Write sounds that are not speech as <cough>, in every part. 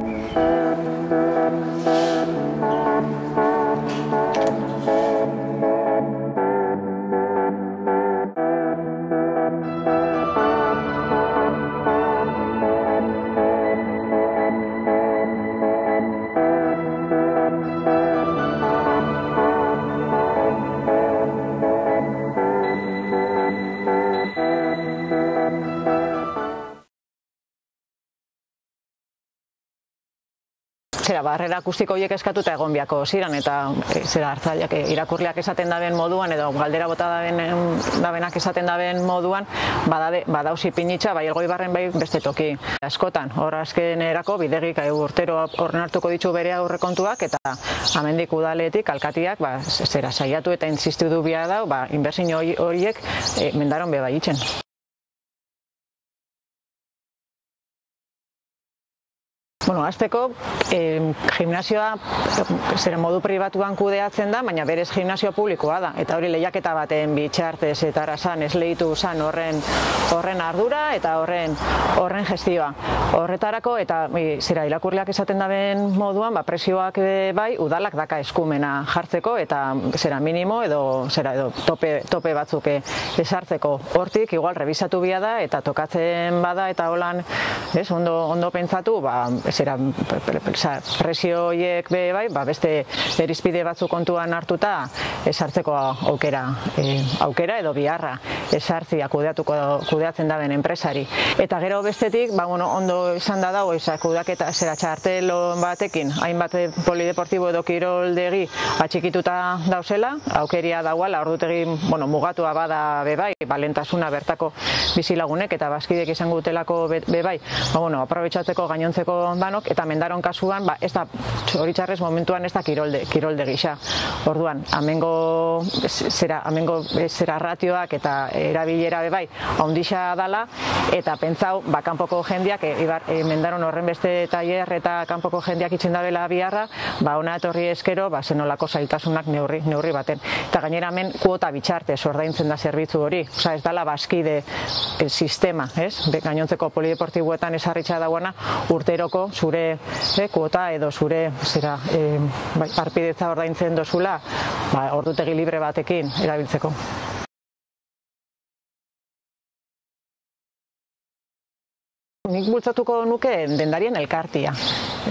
Thank you. Zera, barrera akustiko horiek eskatuta egon biako ziren, eta e, zera hartzaileak e, irakurriak esaten daben moduan, edo galdera bota daben, dabenak esaten daben moduan, badade, badauzi pinitza, bai elgoi barren bai beste toki. Askotan, hor azken erako, bidegik e, urtero horren ditu bere aurrekontuak, eta amendik udaletik, alkatiak, ba, zera, saiatu eta insistu du bia dau, ba, inbersin horiek e, mendaron beba Bueno, azteko, eh, gimnasioa zera modu pribatuan kudeatzen da, baina berez gimnasio publikoa da. Eta hori lehiaketa baten bitxartez eta arasan esleitu zan horren horren ardura eta horren horren gestioa. Horretarako eta zera irakurleak esaten daben moduan, ba, presioak bai, udalak daka eskumena jartzeko eta zera minimo edo zera edo tope, tope batzuk esartzeko. Hortik, igual, revisatu bia da eta tokatzen bada eta holan, ez, ondo, ondo pentsatu, ba, zera presio horiek be bai, ba, beste erizpide batzu kontuan hartuta esartzeko aukera, e, aukera edo biharra esartzia kudeatuko kudeatzen daben enpresari. Eta gero bestetik, ba, bueno, ondo izan da dago, izan kudeaketa zera txartelo batekin, hainbat polideportibo edo kiroldegi atxikituta dauzela, aukeria dauala, ordutegi bueno, mugatua bada bebai, balentasuna bertako bizilagunek eta bazkidek izango dutelako bebai, ba, bueno, aprobetsatzeko gainontzeko danok eta mendaron kasuan ba ez da zoritxarrez momentuan ez da kirolde kirolde gisa. Orduan, amengo zera amengo zera ratioak eta erabilera be bai hondixa dala eta pentsau ba kanpoko jendiak e, e, mendaron horren beste tailer eta kanpoko jendiak itzen dabela biharra, ba ona etorri eskero ba zenolako zailtasunak neurri neurri baten. Eta gainera hemen kuota bitxarte ordaintzen da zerbitzu hori. Osea, ez dala baskide e, sistema, ez? Gainontzeko polideportiboetan esarritza dagoena urteroko zure e, kuota edo zure zera e, bai, arpidetza ordaintzen dozula ba, ordutegi libre batekin erabiltzeko. Nik bultzatuko nuke dendarien elkartia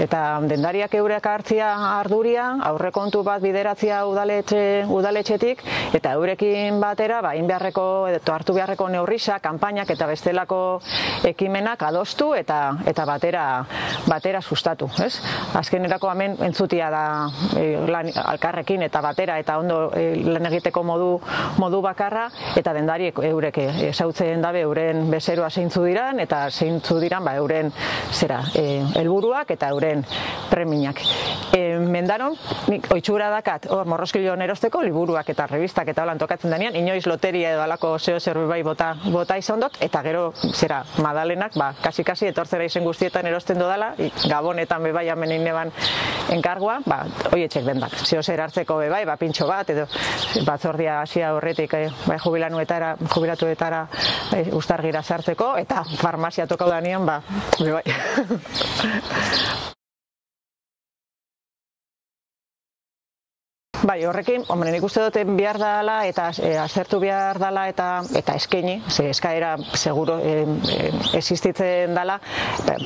eta dendariak eureak hartzia arduria, aurrekontu bat bideratzia udaletxe, udaletxetik, eta eurekin batera, ba, beharreko, edo hartu beharreko neurrisa, kanpainak eta bestelako ekimenak adostu eta eta batera batera sustatu, ez? Azkenerako hemen entzutia da e, lan, alkarrekin eta batera eta ondo e, lan egiteko modu modu bakarra eta dendariek eurek esautzen dabe euren bezeroa zeintzu diran eta zeintzu diran ba euren zera e, helburuak eta euren euren preminak. E, mendaron, nik oitxura dakat, hor, morroskilo erosteko, liburuak eta revistak eta holan tokatzen denean, inoiz loteria edo alako zeo zerbi bai bota, bota izan dut, eta gero, zera, madalenak, ba, kasi-kasi etortzera izen guztietan erosten dudala, gabonetan bebai amenin neban enkargua, ba, oietxek bendak. Zeo zer hartzeko bebai, ba, pintxo bat, edo batzordia hasia horretik, eh, bai, jubilanuetara, jubilatuetara eh, ustargira sartzeko, eta farmazia tokau danean, ba, bebai. <laughs> Bai, horrekin, hombre, nik uste dute behar dela eta e, azertu behar dela eta eta eskaini, ze eskaera seguro e, e, existitzen dela,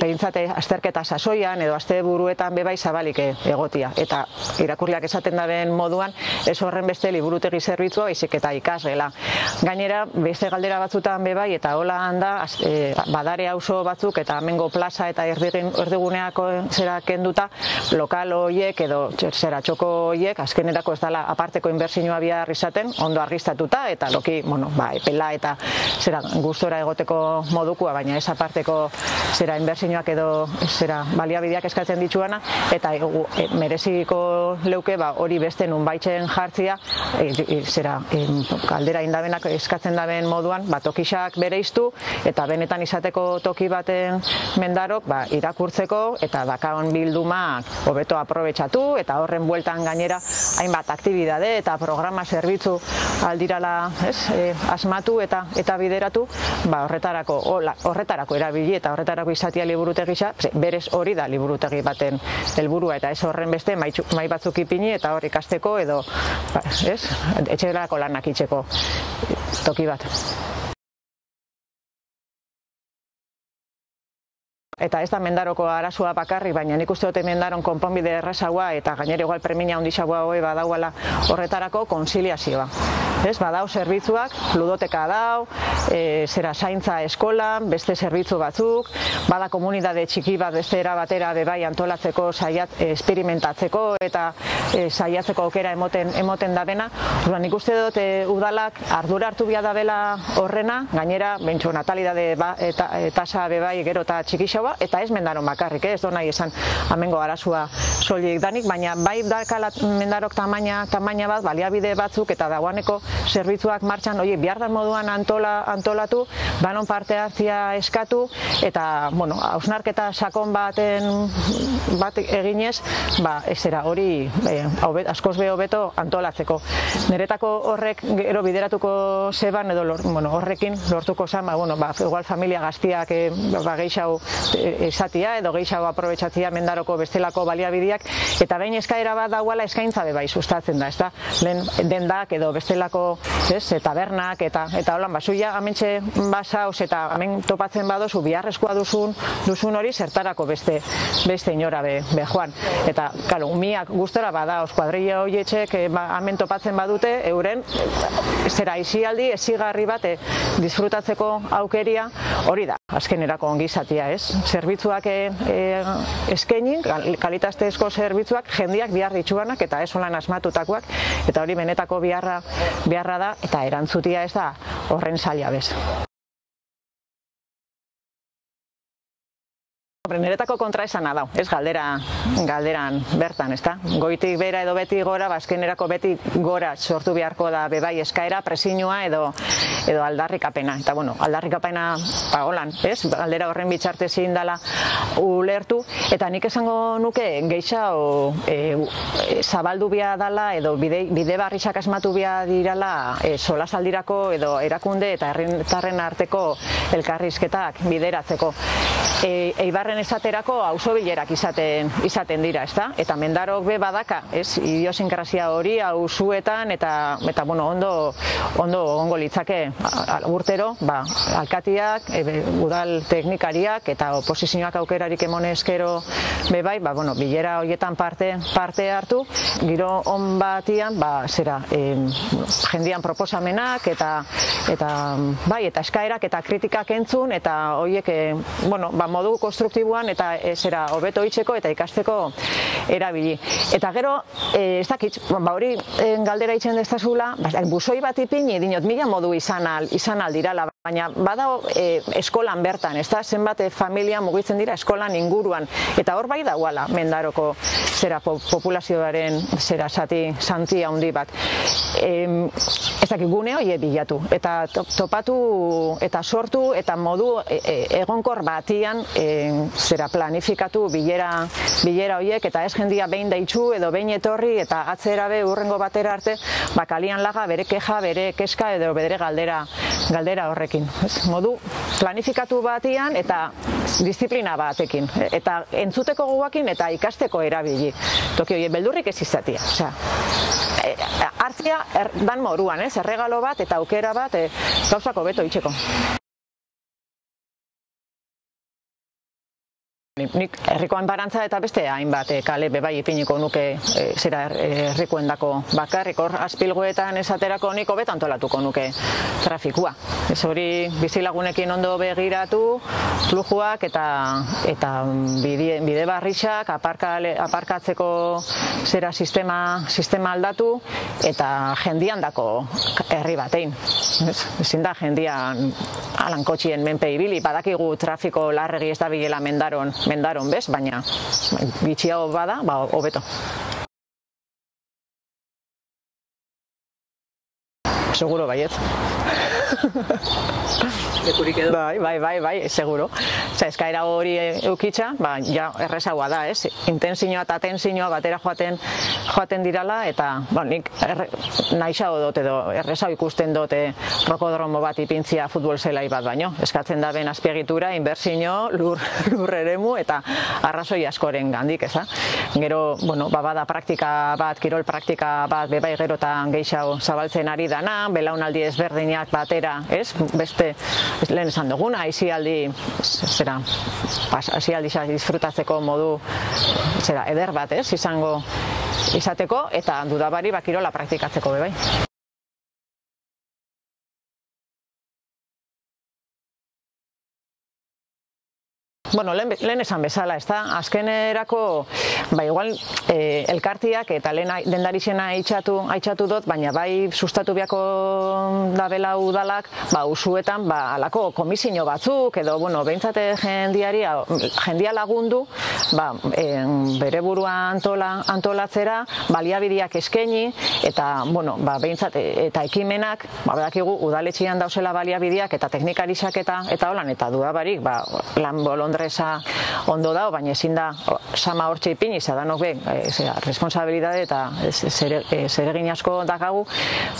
behintzate azterketa sasoian edo azte buruetan bebai zabalik egotia. Eta irakurriak esaten daben moduan, ez horren beste liburutegi zerbitzua izik eta ikasgela. Gainera, beste galdera batzutan bebai eta hola handa, e, badare auzo batzuk eta amengo plaza eta erdiguneako zera kenduta, lokal hoiek edo zera txoko hoiek, azkenerako ez dela aparteko inbertsioa bihar izaten, ondo argistatuta eta loki, bueno, ba, epela eta zera gustora egoteko modukua, baina ez aparteko zera inbertsioak edo zera baliabideak eskatzen dituana eta e, mereziko leuke ba, hori beste nun baitzen jartzia e, e, zera e, kaldera indabenak eskatzen daben moduan ba, tokixak bere iztu eta benetan izateko toki baten mendarok ba, irakurtzeko eta dakaon bildumak hobeto aprobetsatu eta horren bueltan gainera hainbat hainbat aktibidade eta programa zerbitzu aldirala ez, e, asmatu eta eta bideratu ba, horretarako horretarako erabili eta horretarako izatia liburutegi berez hori da liburutegi baten helburua eta ez horren beste mai batzuk ipini eta hor ikasteko edo ba, ez, etxerako lanak itxeko toki bat. Eta ez da mendaroko arazua bakarri, baina nik uste dute mendaron konponbide errazagoa eta gainera igual premina ondixagoa hoi badauala horretarako konsiliazioa. Ez, badau zerbitzuak, ludoteka dau, e, zera zaintza eskolan, beste zerbitzu batzuk, bada komunidade txiki bat beste era batera bebai antolatzeko, saiat, experimentatzeko eta e, saiatzeko aukera emoten, emoten da bena. nik uste dut e, udalak ardura hartu bia da bela horrena, gainera, bentsu natalidade ba, eta, tasa bebai gero eta txikixau eta ez mendaron bakarrik, ez do nahi esan amengo arazua soilik danik, baina bai dakala mendarok tamaina, tamaina bat, baliabide batzuk eta dagoaneko zerbitzuak martxan, oie, behar moduan antola, antolatu, banon parte hartzia eskatu, eta, bueno, hausnarketa sakon baten bat eginez, ba, ez era, hori e, askoz beho beto antolatzeko. Neretako horrek gero bideratuko zeban, edo bueno, horrekin lortuko zan, ba, bueno, ba, igual familia gaztiak e, ba, geixau esatia edo gehiago aprobetsatzia mendaroko bestelako baliabideak eta behin eskaera bat dauala eskaintza be bai sustatzen da, ezta? Lehen dendak edo bestelako, ez, tabernak eta eta holan basuia amentxe basaos eta hemen topatzen badozu biharrezkoa duzun duzun hori zertarako beste beste inora be, be joan. Eta claro, umiak gustora bada os kuadrilla hoietxek e, ba, hemen topatzen badute euren zera isialdi esigarri bate disfrutatzeko aukeria hori da. Azkenerako ongizatia, ez? zerbitzuak e, eskaini, kalitaztezko zerbitzuak jendiak bihar dituanak eta ez holan asmatutakoak eta hori benetako biharra beharra da eta erantzutia ez da horren zaila bez. Niretako kontra esan dau, ez galdera, galderan bertan, ezta? Goitik bera edo beti gora, bazkenerako beti gora sortu beharko da bebai eskaera, presinua edo edo aldarrikapena. Eta bueno, aldarrikapena ba holan, ez? Galdera horren bitxarte zein dala ulertu eta nik esango nuke geixa o e, e, zabaldu bia dala edo bide, bide barrisak asmatu bia dirala e, solasaldirako edo erakunde eta herritarren arteko elkarrizketak bideratzeko. E, eibarren esaterako auzo bilerak izaten izaten dira, ezta? Eta mendarok be badaka, ez? Idiosinkrasia hori auzuetan eta eta bueno, ondo ondo ongo litzake urtero, ba, alkatiak, e, udal teknikariak eta oposizioak aukerarik emone eskero be bai, ba, bueno, bilera hoietan parte parte hartu, giro on batian, ba, zera, e, jendian proposamenak eta eta bai, eta eskaerak eta kritikak entzun eta hoiek, e, bueno, ba, modu konstruktibo inguruan eta zera hobeto hitzeko eta ikasteko erabili. Eta gero, e, ez dakit, ba hori e, galdera itzen dezazula, ba, bat ipini, dinot, mila modu izan al, izan aldirala, baina bada e, eskolan bertan, ez da, zenbat familia mugitzen dira eskolan inguruan, eta hor bai dauala mendaroko zera populazioaren zera sati santi handi bat. E, ez dakit, gune hori bilatu, eta topatu eta sortu eta modu e, e, egonkor batian e, zera planifikatu bilera bilera hoiek eta ez jendia behin daitzu edo behin etorri eta atzera be urrengo batera arte bakalian laga bere keja bere keska edo bere galdera galdera horrekin ez? modu planifikatu batian eta disiplina batekin eta entzuteko gogoakin eta ikasteko erabili toki hoiek beldurrik ez izatia osea e, hartzia er, dan moruan, ez? Erregalo bat eta aukera bat e, gauzako beto itxeko. Nik herrikoan barantza eta beste hainbat eh, kale bebai ipiniko nuke e, zera herrikoen dako bakarrik hor aspilgoetan esaterako niko betantolatuko nuke trafikua. Ez hori bizilagunekin ondo begiratu, flujuak eta eta bide, bide barrixak aparka, aparkatzeko zera sistema, sistema aldatu eta jendian dako herri batein. Ezin da jendian alan kotxien menpe ibili, badakigu trafiko larregi ez da bilela mendaron mendaron, bez? Baina bitxiago bada, ba, hobeto. Seguro baiet. Lekurik edo? Bai, bai, bai, bai, seguro. Osa, eskaera hori eukitza, ba, ja, errezagoa da, ez? Intensioa eta tensioa batera joaten joaten dirala, eta, ba, nik erre, naixago dut edo errezau ikusten dute rokodromo bat ipintzia futbol zelai bat baino. Eskatzen da ben azpiegitura, inbertsio, lur, <laughs> lur eremu eta arrazoi askoren gandik, eza? Gero, bueno, ba, bada praktika bat, kirol praktika bat, bebai gerotan gehiago zabaltzen ari dana, belaunaldi ezberdinak batera, ez? Beste, lehen esan duguna, aizialdi, zera, aizialdi disfrutatzeko modu, zera, eder bat, ez? Izango izateko eta dudabari bakirola praktikatzeko bebai. Bueno, lehen, lehen esan bezala, ez da, azkenerako, ba, igual, e, elkartiak eta lehen dendarixena eitxatu, eitxatu dut, baina bai sustatu biako dabela udalak, ba, usuetan, ba, alako komisio batzuk, edo, bueno, behintzate jendiari, jendia lagundu, ba, en, bere burua antola, antolatzera, baliabideak eskaini eta, bueno, ba, behintzat, eta ekimenak, ba, bedakigu, udaletxian dauzela baliabideak, eta teknikarisak eta, eta holan, eta dudabarik, ba, lan bolondra enpresa ondo dago, baina ezin da sama hortxe ipin, izadanok be, e, responsabilitate eta zeregin e, asko dakagu,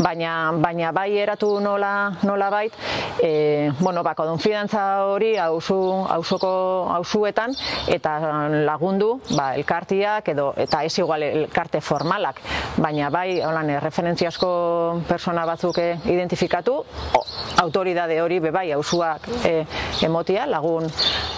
baina, baina bai eratu nola, nola bait, e, bueno, bako donfidantza hori hausu, hausoko hausuetan, eta lagundu, ba, elkartiak, edo, eta ez igual elkarte formalak, baina bai, holan, referentziasko persona batzuk identifikatu, autoridade hori bebai hausuak e, emotia, lagun,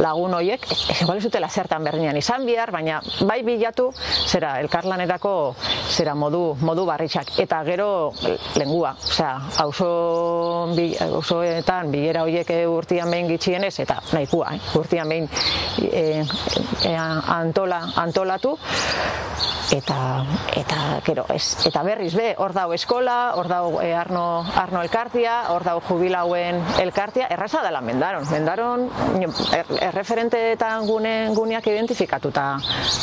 lagun lagun hoiek igual ez dutela zertan berdinean izan bihar, baina bai bilatu zera elkarlanerako zera modu modu barritxak eta gero lengua, osea, auzo bi auzoetan bilera hoiek urtian behin gitxienez eta nahikoa, eh? urtian behin e, e, antola antolatu eta eta gero ez eta berriz be hor dago eskola hor dago e, arno arno elkartia hor dago jubilauen elkartia. Erraza dela mendaron. Mendaron er, erreferenteetan gune guneak identifikatuta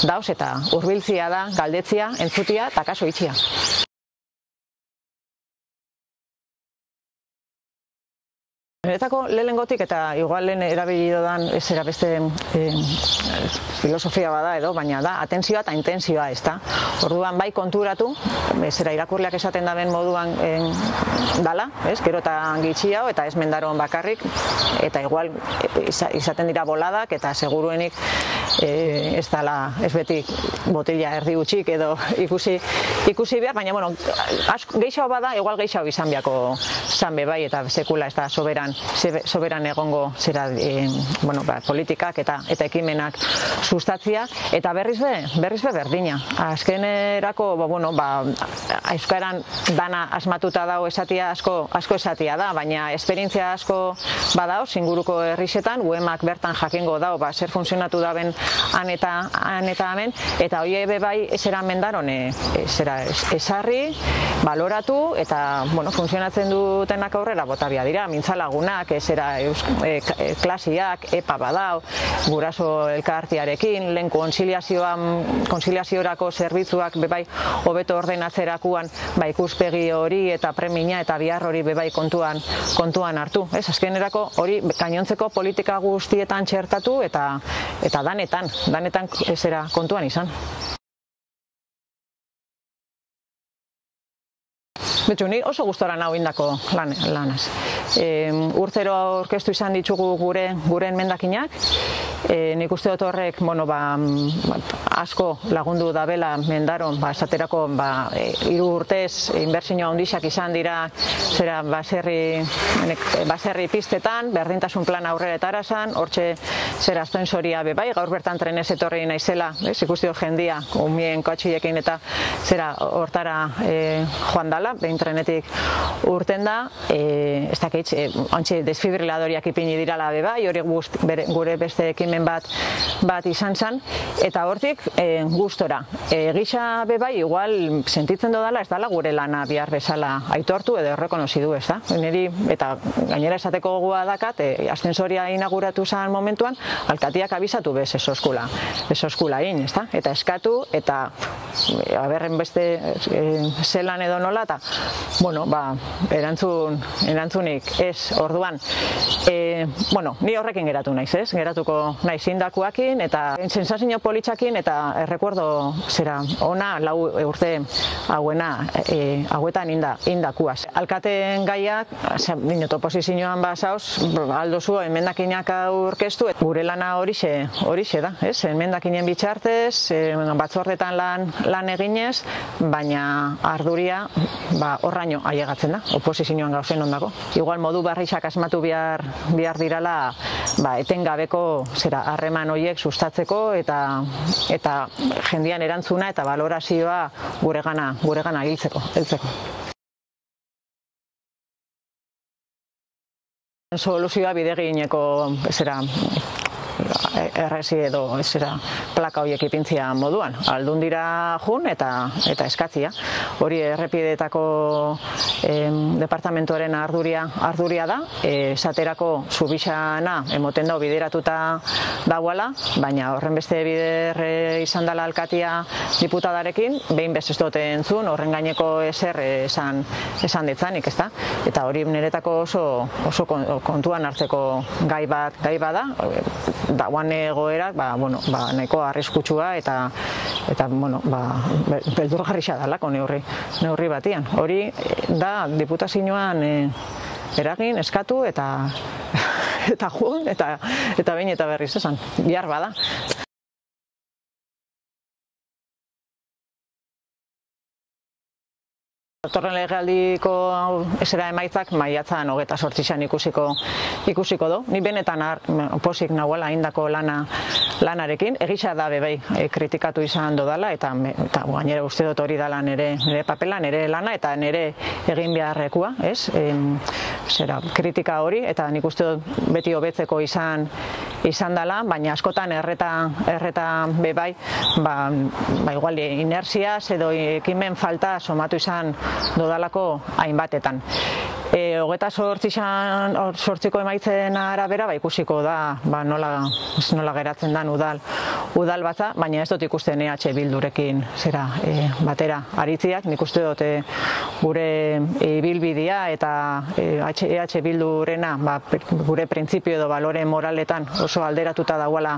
dauz eta hurbiltzia da galdetzia entzutia eta kaso itxia Niretako lehengotik eta igual lehen erabili dodan ez era beste e, filosofia bada edo, baina da atentzioa eta intentzioa, ez da. Orduan bai konturatu, zera irakurleak esaten daben moduan en, dala, ez, gero eta gitxiao eta ez mendaron bakarrik, eta igual izaten dira boladak eta seguruenik e, ez dala, ez beti botila erdi utxik edo ikusi ikusi behar, baina bueno, gehiago bada, igual gehiago izan biako zanbe bai eta sekula ez da soberan soberan egongo zera e, bueno, ba, politikak eta eta ekimenak sustatzia eta berriz be, berriz be berdina. Azkenerako, ba, bueno, ba, euskaran dana asmatuta dago esatia asko asko esatia da, baina esperientzia asko badao singuruko herrisetan, uemak bertan jakingo dago, ba, zer funtzionatu daben han eta han eta hemen eta hoie be bai esera mendaron e, zera esarri, baloratu eta bueno, funtzionatzen dutenak aurrera botabia dira, mintzalagun lagunak, ez era e, e, klasiak, epa badao, guraso elkartiarekin, lehen konsiliazioan, konsiliaziorako zerbitzuak bebai hobeto ordenatzerakuan ba, ikuspegi hori eta premina eta bihar hori bebai kontuan kontuan hartu. Ez, azkenerako hori gainontzeko politika guztietan txertatu eta eta danetan, danetan ez kontuan izan. Betxu, ni oso gustora nahu indako lan, lanaz. E, urtero orkestu izan ditugu gure gure mendakinak, e, nik uste dut horrek, bueno, ba, asko lagundu dabela mendaron, ba, esaterako, ba, e, iru urtez, inbertsio handixak izan dira, zera, baserri, baserri pistetan, berdintasun plan aurrera eta arazan, hortxe, zera, azten zoria bebai, gaur bertan trenez etorri naizela, ez, ikusti jendia, umien kotxiekin eta, zera, hortara e, joan dala, behin trenetik urten da, e, ez dakit, e, ontsi desfibrilladoriak ipini dirala beba, hori gure beste ekimen bat bat izan zen, eta hortik e, gustora. E, gisa bebai, igual sentitzen dodala ez dala gure lana bihar bezala aitortu edo errekonosi du, ez da? Neri, eta gainera esateko gogoa dakat, e, ascensoria inauguratu zen momentuan, alkatiak abizatu bez esoskula, esoskula in, ez da? Eta eskatu, eta aberren beste e, zelan edo nola, eta, bueno, ba, erantzun, erantzunik ez orduan. E, bueno, ni horrekin geratu naiz, ez? Geratuko naiz indakuakin, eta sensazio politxakin, eta errekuerdo zera ona lau urte hauena e, hauetan inda, indakuaz. Alkateen gaiak, dinot oposizioan basauz, aldo zu emendakinak aurkeztu, gure lana horixe, horixe da, ez? Emendakinen bitxartez, e, batzordetan lan, lan eginez, baina arduria ba, horraino aiegatzen da, oposizioan gauzen ondako. Igual modu barrixak asmatu behar, behar dirala ba, etengabeko zera harreman horiek sustatzeko eta eta jendian erantzuna eta valorazioa guregana guregana hiltzeko heltzeko soluzioa bidegineko zera erresi edo zera plaka horiek ipintzia moduan. Aldun dira jun eta eta eskatzia. Hori errepideetako departamentuaren arduria arduria da, esaterako subixana emoten da bideratuta dagoela, baina horren beste bider izan dela alkatia diputadarekin, behin bez ez dute entzun, horren gaineko eser esan, esan ditzanik, ezta? Eta hori niretako oso, oso kontuan hartzeko gai bat gai bada, dagoan egoerak, ba, bueno, ba, nahiko arriskutsua eta eta bueno, ba, beldurgarria dalako neurri, neurri batian. Hori da diputazioan e, eragin eskatu eta <laughs> eta jun eta eta bain eta berriz esan. Bihar bada. Torren legealdiko esera emaitzak maiatzan hogeta sortzixan ikusiko ikusiko do. Ni benetan ar, posik nahuela indako lana lanarekin. Egisa da bebai e, kritikatu izan dodala eta, eta gainera uste dut hori dala nere, nere papela, nere lana eta nere egin beharrekua, ez? E, zera, kritika hori eta nik uste dut beti hobetzeko izan izan dela, baina askotan erreta erreta bebai, ba, ba igual inertzia edo ekimen falta somatu izan dodalako hainbatetan. E, hogeta sortziko sortziko emaitzen arabera, ba, ikusiko da ba, nola, nola geratzen dan udal, udal batza, baina ez dut ikusten EH Bildurekin zera e, batera aritziak, nik uste dut e, gure ibilbidea eta EH, EH Bildurena ba, gure printzipio edo balore moraletan oso alderatuta dagoela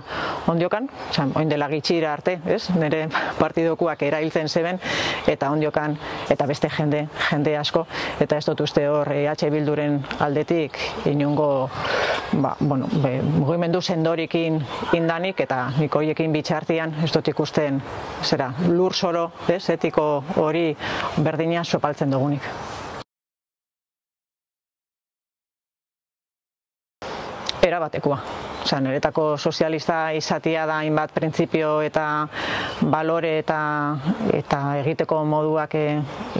ondiokan, oin oindela gitxira arte, ez? nire partidokuak erailtzen zeben, eta ondiokan, eta beste jende, jende asko, eta ez dut uste hor EH Bilduren aldetik inungo ba, bueno, be, mugimendu sendorikin indanik eta nikoiekin bitxartian ez dut ikusten zera, lur soro, ez, etiko hori berdina sopaltzen dugunik. Era batekoa. Osa, niretako sozialista izatia da hainbat printzipio eta balore eta eta egiteko moduak e,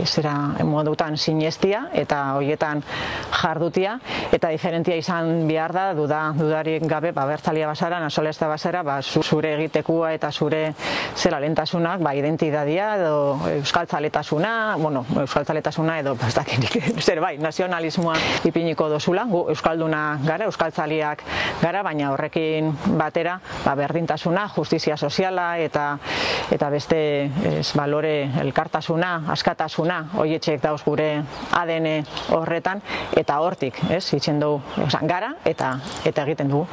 zera modutan sinestia eta hoietan jardutia eta diferentia izan behar da duda dudarik gabe ba bertzalia basara nasolesta basara ba zure egitekua eta zure zela lentasunak ba identitatea edo euskaltzaletasuna bueno euskaltzaletasuna edo ba <laughs> zer bai nazionalismoa ipiniko dosula gu euskalduna gara euskaltzaliak gara baina horrekin batera ba, berdintasuna, justizia soziala eta eta beste ez, balore elkartasuna, askatasuna hoietxek dauz gure ADN horretan eta hortik, ez, itzen dugu, gara eta eta egiten dugu.